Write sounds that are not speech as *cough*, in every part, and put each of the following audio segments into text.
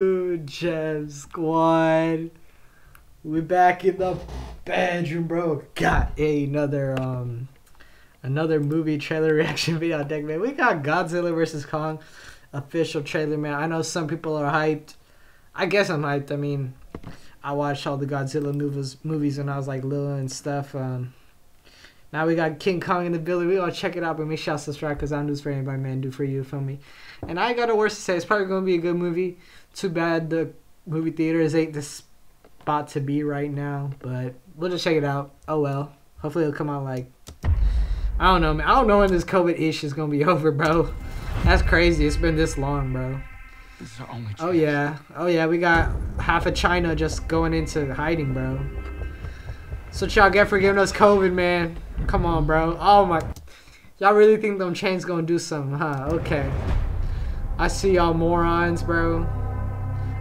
Gem Squad. we're back in the bedroom, bro. Got another um another movie trailer *laughs* reaction video on deck, man. We got Godzilla vs Kong official trailer, man. I know some people are hyped. I guess I'm hyped. I mean, I watched all the Godzilla movies movies when I was like little and stuff. Um, now we got King Kong in the building. We gonna check it out, but make sure you subscribe because I'm just for anybody, man. Do for you, feel me? And I got a worse to say. It's probably gonna be a good movie. Too bad the movie theaters ain't the spot to be right now, but we'll just check it out. Oh well. Hopefully it'll come out like I don't know, man. I don't know when this COVID issue is gonna be *laughs* over, bro. That's crazy. It's been this long, bro. This is our only oh chance. Oh yeah. Oh yeah. We got half of China just going into hiding, bro. So y'all get for giving us COVID, man. Come on, bro. Oh my. Y'all really think them chains gonna do something, huh? Okay. I see y'all morons, bro.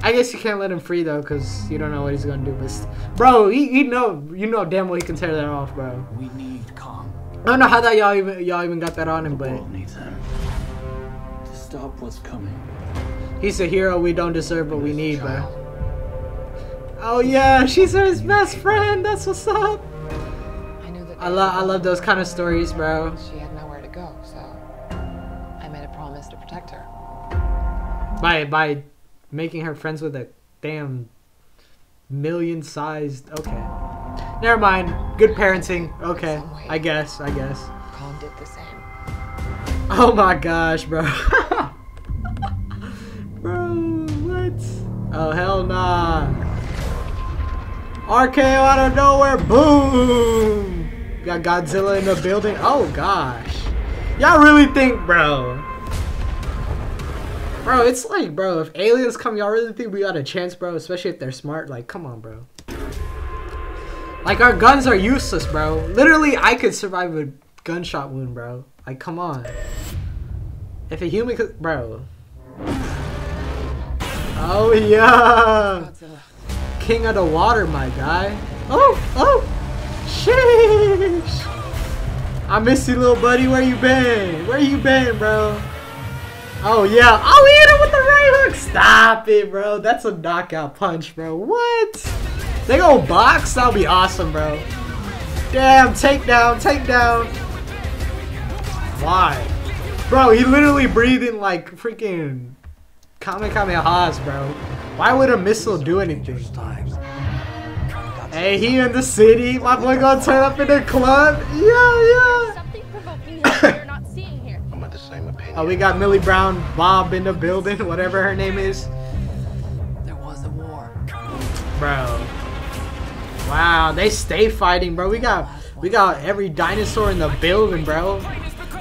I guess you can't let him free though, cause you don't know what he's gonna do. But bro, he, he know you know damn well he can tear that off, bro. We need Kong. I don't know how that y'all even y'all even got that on him, The but world needs him. To stop what's coming. he's a hero we don't deserve, but we need, bro. Oh yeah, she's his best friend. That's what's up. I knew that I love I love those kind of stories, bro. she had nowhere to go, so I made a promise to protect her. By by making her friends with a damn million sized. Okay, never mind. Good parenting. Okay, I guess. I guess. Kong did the same. Oh my gosh, bro. *laughs* bro, what? Oh hell nah. RKO out of nowhere. Boom. Got Godzilla in the building. Oh gosh. Y'all really think, bro? Bro, it's like, bro, if aliens come, y'all really think we got a chance, bro? Especially if they're smart. Like, come on, bro. Like, our guns are useless, bro. Literally, I could survive a gunshot wound, bro. Like, come on. If a human could, bro. Oh, yeah. King of the water, my guy. Oh, oh. Sheesh. I miss you, little buddy. Where you been? Where you been, bro? Oh, yeah. Oh, he hit him with the right hook. Stop it, bro. That's a knockout punch, bro. What? They go box? That'll be awesome, bro. Damn, takedown, takedown. Why? Bro, he literally breathing like freaking Kamehamehas, bro. Why would a missile do anything? Hey, he in the city. My boy gonna turn up in the club. Yeah, yeah. Something provoking that you're not seeing here. I'm of the same opinion. Oh, we got Millie Brown Bob in the building, whatever her name is. There was a war. Bro. Wow, they stay fighting, bro. We got we got every dinosaur in the building, bro.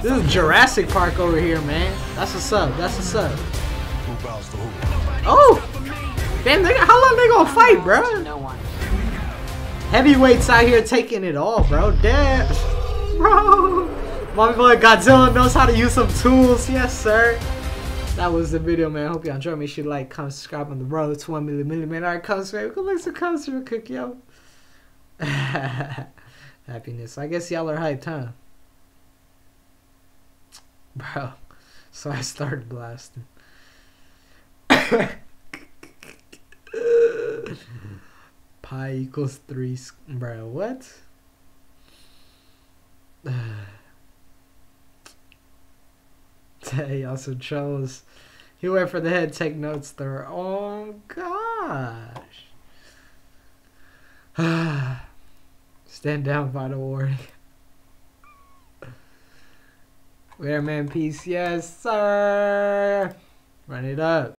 This is Jurassic Park over here, man. That's what's up. That's what's up. Who bows to who? Oh! Damn, they, how long they gonna fight, bro? Heavyweights out here taking it all, bro. Damn. Bro. My boy Godzilla knows how to use some tools. Yes, sir. That was the video, man. Hope y'all enjoyed. Make sure you like, comment, subscribe on the road to 1 million, million, man. Alright, comments, man. Go like some comments real quick, yo. *laughs* Happiness. I guess y'all are hyped, huh? Bro. So I started blasting. *laughs* *laughs* pi equals 3 s- bro what? *sighs* Hey also chose he went for the head take notes there oh gosh. *sighs* Stand down final warning. *laughs* Wear man peace yes sir. Run it up